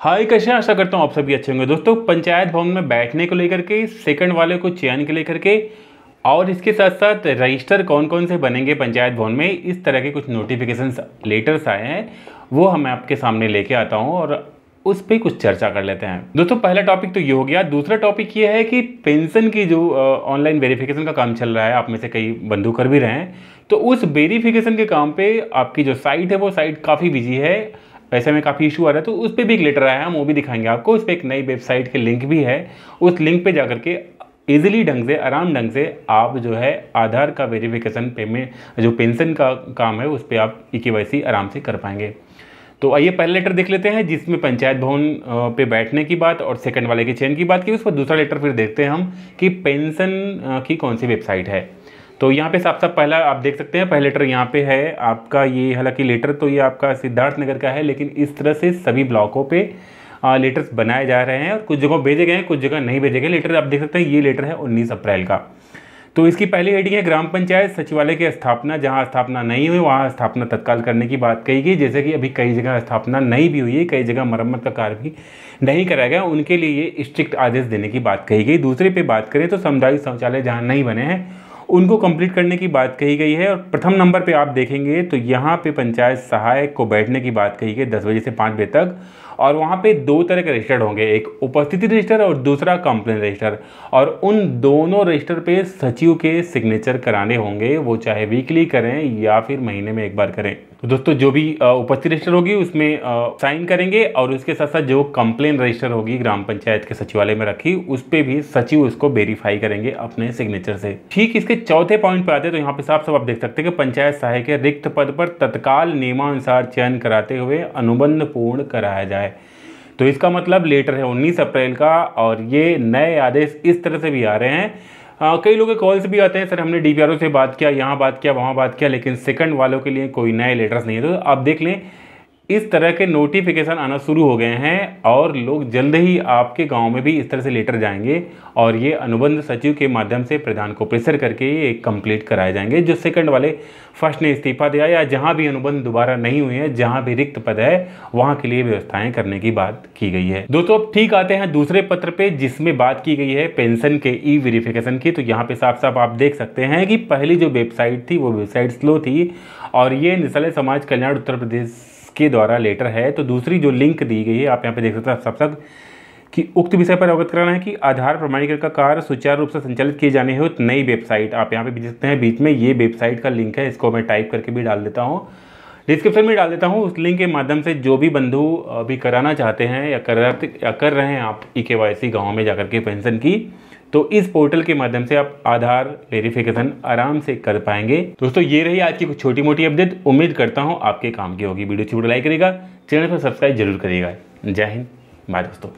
हाय, कैसे? आशा करता हूँ आप सभी अच्छे होंगे। दोस्तों, पंचायत भवन में बैठने को लेकर के सेकंड वाले को चयन के लेकर के, और इसके साथ साथ रजिस्टर कौन कौन से बनेंगे पंचायत भवन में, इस तरह के कुछ नोटिफिकेशन लेटर्स आए हैं, वो हम आपके सामने लेके आता हूँ और उस पर कुछ चर्चा कर लेते हैं। दोस्तों, पहला टॉपिक तो ये हो गया। दूसरा टॉपिक ये है कि पेंशन की जो ऑनलाइन वेरिफिकेशन का काम चल रहा है, आप में से कई बंधु कर भी रहे हैं तो उस वेरिफिकेशन के काम पे आपकी जो साइट है, वो साइट काफ़ी बिज़ी है। ऐसे में काफ़ी इशू आ रहा है तो उस पर भी एक लेटर आया है हम वो भी दिखाएँगे आपको। उस पर एक नई वेबसाइट के लिंक भी है। उस लिंक पे जाकर के ईजिली ढंग से, आराम ढंग से आप जो है आधार का वेरिफिकेशन पेमेंट जो पेंशन का काम है, उस पर आप ई के आराम से कर पाएँगे। तो आइए पहले लेटर देख लेते हैं, जिसमें पंचायत भवन पे बैठने की बात और सेकंड वाले के चयन की बात की। उस पर दूसरा लेटर फिर देखते हैं हम कि पेंशन की कौन सी वेबसाइट है। तो यहाँ पे साफ़ साफ़ पहला आप देख सकते हैं, पहला लेटर यहाँ पे है आपका ये, हालाँकि लेटर तो ये आपका सिद्धार्थ नगर का है, लेकिन इस तरह से सभी ब्लॉकों पे लेटर्स बनाए जा रहे हैं और कुछ जगह भेजे गए हैं, कुछ जगह नहीं भेजे गए लेटर आप देख सकते हैं, ये लेटर है उन्नीस अप्रैल का। तो इसकी पहली हेडिंग है ग्राम पंचायत सचिवालय की स्थापना, जहाँ स्थापना नहीं हुई, वहाँ स्थापना तत्काल करने की बात कही गई, जैसे कि अभी कई जगह स्थापना नहीं भी हुई है, कई जगह मरम्मत का कार्य भी नहीं कराया गया, उनके लिए ये स्ट्रिक्ट आदेश देने की बात कही गई। दूसरे पे बात करें तो सामुदायिक शौचालय जहाँ नहीं बने हैं उनको कंप्लीट करने की बात कही गई है और प्रथम नंबर पे आप देखेंगे तो यहाँ पे पंचायत सहायक को बैठने की बात कही गई दस बजे से पाँच बजे तक। और वहाँ पे दो तरह के रजिस्टर्ड होंगे, एक उपस्थिति रजिस्टर और दूसरा कंप्लेन रजिस्टर। और उन दोनों रजिस्टर पे सचिव के सिग्नेचर कराने होंगे, वो चाहे वीकली करें या फिर महीने में एक बार करें। तो दोस्तों, जो भी उपस्थिति रजिस्टर होगी, उसमें साइन करेंगे और उसके साथ साथ जो कंप्लेन रजिस्टर होगी ग्राम पंचायत के सचिवालय में रखी, उस पर भी सचिव उसको वेरीफाई करेंगे अपने सिग्नेचर से। ठीक, इसके चौथे पॉइंट पे आते हैं तो यहाँ पे साफ़ साफ़ आप देख सकते हैं कि पंचायत सहायक के रिक्त पद पर तत्काल नियमानुसार चयन कराते हुए अनुबंध पूर्ण कराया जाए। तो इसका मतलब लेटर है 19 अप्रैल का, और ये नए आदेश इस तरह से भी आ रहे हैं। कई लोग कॉल्स भी आते हैं, सर, हमने डी से बात किया, यहाँ बात किया, वहाँ बात किया, लेकिन सेकंड वालों के लिए कोई नए लेटर्स नहीं है। तो आप देख लें इस तरह के नोटिफिकेशन आना शुरू हो गए हैं और लोग जल्द ही आपके गाँव में भी इस तरह से लेटर जाएँगे और ये अनुबंध सचिव के माध्यम से प्रधान को प्रेशर करके ये कंप्लीट कराए जाएँगे, जो सेकंड वाले फ़र्स्ट ने इस्तीफा दिया या जहाँ भी अनुबंध दोबारा नहीं हुए हैं, जहाँ भी रिक्त पद है, वहाँ के लिए व्यवस्थाएँ करने की बात की गई है। दोस्तों, अब ठीक आते हैं दूसरे पत्र पे, जिसमें बात की गई है पेंशन के ई वेरिफिकेशन की। तो यहाँ पे साफ़ साफ़ आप देख सकते हैं कि पहली जो वेबसाइट थी, वो वेबसाइट स्लो थी और ये निसले समाज कल्याण उत्तर प्रदेश के द्वारा लेटर है। तो दूसरी जो लिंक दी गई है, आप यहाँ पे देख सकते हैं सब तक कि उक्त विषय पर अवगत कराना है कि आधार प्रमाणीकरण का कार्य सुचारू रूप से संचालित किए जाने हेतु नई वेबसाइट, आप यहाँ पे देख सकते हैं, बीच में ये वेबसाइट का लिंक है, इसको मैं टाइप करके भी डाल देता हूँ। डिस्क्रिप्शन में डाल देता हूँ, उस लिंक के माध्यम से जो भी बंधु अभी कराना चाहते हैं या कर या कर रहे हैं आप ई के वाई सी गाँव में जाकर के पेंशन की तो इस पोर्टल के माध्यम से आप आधार वेरिफिकेशन आराम से कर पाएँगे। दोस्तों, ये रही आज की कुछ छोटी मोटी अपडेट। उम्मीद करता हूँ आपके काम की होगी। वीडियो अच्छी लाइक करेगा चैनल को सब्सक्राइब ज़रूर करिएगा। जय हिंद, बाय दोस्तों।